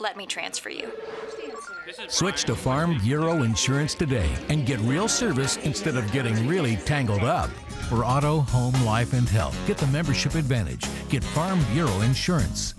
let me transfer you. Switch to Farm Bureau Insurance today and get real service instead of getting really tangled up. For auto, home, life, and health, get the membership advantage. Get Farm Bureau Insurance.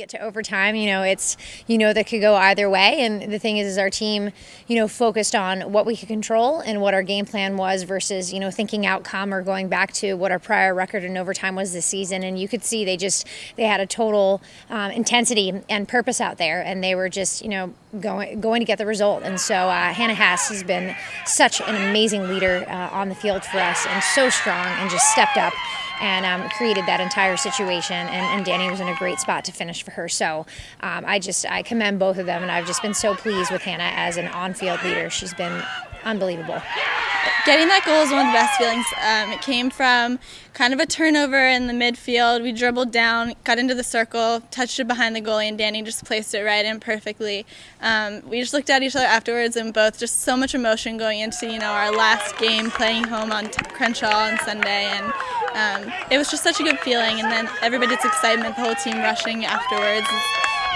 Get to overtime, you know, it's, you know, that could go either way. And the thing is, is our team, you know, focused on what we could control and what our game plan was versus, you know, thinking outcome or going back to what our prior record in overtime was this season. And you could see they just, they had a total um, intensity and purpose out there. And they were just, you know, going, going to get the result. And so uh, Hannah Hess has been such an amazing leader uh, on the field for us and so strong and just stepped up and um, created that entire situation. And, and, Dani was in a great spot to finish for her. So um, I just I commend both of them, and I've just been so pleased with Hannah as an on-field leader. She's been unbelievable. Getting that goal is one of the best feelings. Um, it came from kind of a turnover in the midfield. We dribbled down, got into the circle, touched it behind the goalie, and Dani just placed it right in perfectly. Um, we just looked at each other afterwards, and both just so much emotion going into you know our last game, playing home on Crenshaw on Sunday, and um, it was just such a good feeling. And then everybody's excitement, the whole team rushing afterwards.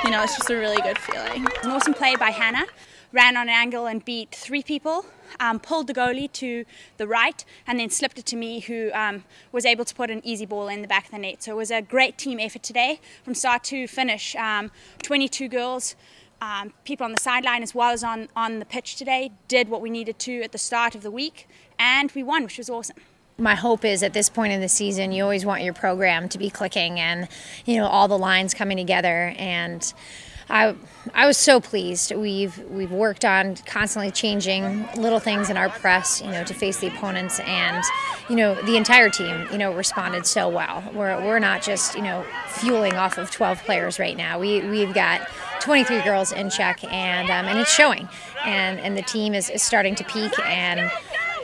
You know, it's just a really good feeling. An awesome play by Hannah ran on an angle and beat three people, um, pulled the goalie to the right, and then slipped it to me, who um, was able to put an easy ball in the back of the net. So it was a great team effort today from start to finish. Um, 22 girls. Um, people on the sideline as well as on, on the pitch today did what we needed to at the start of the week, and we won, which was awesome. My hope is at this point in the season, you always want your program to be clicking and, you know, all the lines coming together. And I, I was so pleased. We've we've worked on constantly changing little things in our press, you know, to face the opponents, and you know the entire team, you know, responded so well. We're we're not just you know fueling off of 12 players right now. We we've got 23 girls in check, and um, and it's showing, and and the team is, is starting to peak and.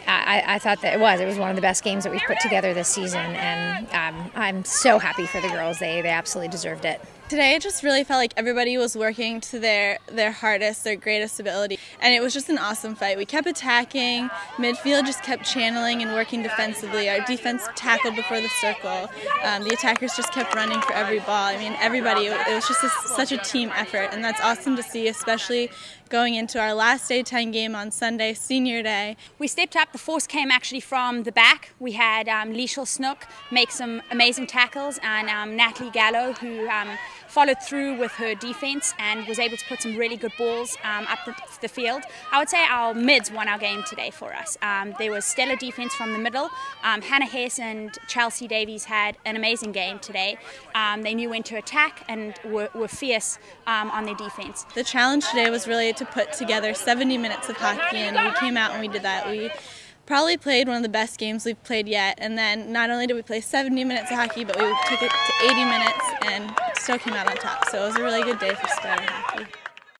I, I, thought that it was. It was one of the best games that we've put together this season, and um, I'm so happy for the girls. They they absolutely deserved it. Today it just really felt like everybody was working to their, their hardest, their greatest ability. And it was just an awesome fight. We kept attacking, midfield just kept channeling and working defensively. Our defense tackled before the circle. Um, the attackers just kept running for every ball. I mean, everybody, it was just a, such a team effort. And that's awesome to see, especially going into our last A-10 game on Sunday, senior day. We stepped up. The force came actually from the back. We had um, Snook make some amazing tackles and um, Natalie Gallo who um, followed through with her defense and was able to put some really good balls um, up the, the, field. I would say our mids won our game today for us. Um, there was stellar defense from the middle. Um, Hannah Hess and Chelsea Davies had an amazing game today. Um, they knew when to attack and were, were fierce um, on their defense. The challenge today was really to put together 70 minutes of hockey and we came out and we did that. We probably played one of the best games we've played yet. And then not only did we play 70 minutes of hockey, but we took it to 80 minutes and still came out on top. So it was a really good day for starting hockey.